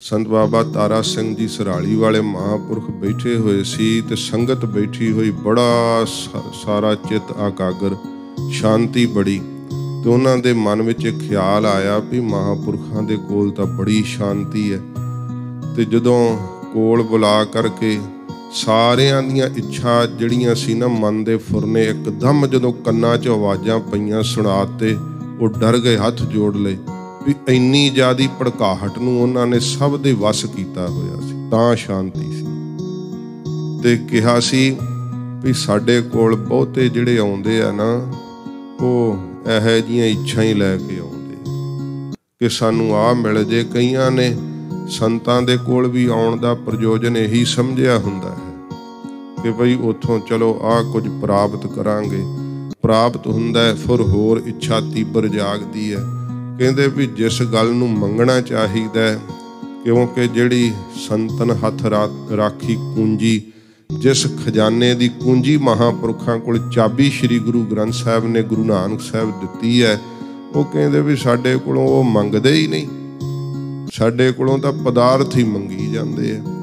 ਸੰਤ ਬਾਬਾ ਤਾਰਾ ਸਿੰਘ ਜੀ ਸਰਾਲੀ ਵਾਲੇ ਮਹਾਪੁਰਖ ਬੈਠੇ ਹੋਏ ਸੀ ਤੇ ਸੰਗਤ ਬੈਠੀ ਹੋਈ ਬੜਾ ਸਾ- ਸਾਰਾ ਚਿੱਤ ਆਕਾਗਰ, ਸ਼ਾਂਤੀ ਬੜੀ। ਤੇ ਉਹਨਾਂ ਦੇ ਮਨ ਵਿੱਚ ਇੱਕ ਖਿਆਲ ਆਇਆ ਵੀ ਮਹਾਪੁਰਖਾਂ ਦੇ ਕੋਲ ਤਾਂ ਬੜੀ ਸ਼ਾਂਤੀ ਹੈ। ਤੇ ਜਦੋਂ ਕੋਲ ਬੁਲਾ ਕਰਕੇ ਸਾਰਿਆਂ ਦੀਆਂ ਇੱਛਾ ਜਿਹੜੀਆਂ ਸੀ ਨਾ ਮਨ ਦੇ ਫੁਰਨੇ ਇੱਕਦਮ ਜਦੋਂ ਕੰਨਾਂ 'ਚ ਆਵਾਜ਼ਾਂ ਪਈਆਂ ਸੁਣਾਤੇ ਉਹ ਡਰ ਗਏ, ਹੱਥ ਜੋੜ ਲਏ। ਵੀ ਇੰਨੀ ਜ਼ਿਆਦੀ ਭੜਕਾਹਟ ਨੂੰ ਉਹਨਾਂ ਨੇ ਸਭ ਦੇ ਵੱਸ ਕੀਤਾ ਹੋਇਆ ਸੀ, ਤਾਂ ਸ਼ਾਂਤੀ ਸੀ। ਤੇ ਕਿਹਾ ਸੀ ਵੀ ਸਾਡੇ ਕੋਲ ਬਹੁਤੇ ਜਿਹੜੇ ਆਉਂਦੇ ਆ ਨਾ, ਉਹ ਇਹੋ ਜੀਆਂ ਇੱਛਾ ਹੀ ਲੈ ਕੇ ਆਉਂਦੇ ਕਿ ਸਾਨੂੰ ਆ ਮਿਲ ਜੇ, ਕਈਆਂ ਨੇ ਸੰਤਾਂ ਦੇ ਕੋਲ ਵੀ ਆਉਣ ਦਾ ਪ੍ਰਯੋਜਨ ਇਹੀ ਸਮਝਿਆ ਹੁੰਦਾ ਹੈ ਕਿ ਭਈ ਉਥੋਂ ਚਲੋ ਆ ਕੁਝ ਪ੍ਰਾਪਤ ਕਰਾਂਗੇ। ਪ੍ਰਾਪਤ ਹੁੰਦਾ ਹੈ, ਫਿਰ ਹੋਰ ਇੱਛਾ ਤੀਬਰ ਜਾਗਦੀ ਹੈ। ਕਹਿੰਦੇ ਵੀ ਜਿਸ ਗੱਲ ਨੂੰ ਮੰਗਣਾ ਚਾਹੀਦਾ ਹੈ, ਕਿਉਂਕਿ ਜਿਹੜੀ ਸੰਤਨ ਹੱਥ ਰਾ- ਰਾਖੀ ਕੁੰਜੀ, ਜਿਸ ਖਜ਼ਾਨੇ ਦੀ ਕੁੰਜੀ ਮਹਾਪੁਰਖਾਂ ਕੋਲ ਚਾਬੀ ਸ੍ਰੀ ਗੁਰੂ ਗ੍ਰੰਥ ਸਾਹਿਬ ਨੇ ਗੁਰੂ ਨਾਨਕ ਸਾਹਿਬ ਦਿੱਤੀ ਹੈ, ਉਹ ਕਹਿੰਦੇ ਵੀ ਸਾਡੇ ਕੋਲੋਂ ਉਹ ਮੰਗਦੇ ਹੀ ਨਹੀਂ। ਸਾਡੇ ਕੋਲੋਂ ਤਾਂ ਪਦਾਰਥ ਹੀ ਮੰਗੀ ਜਾਂਦੇ ਆ।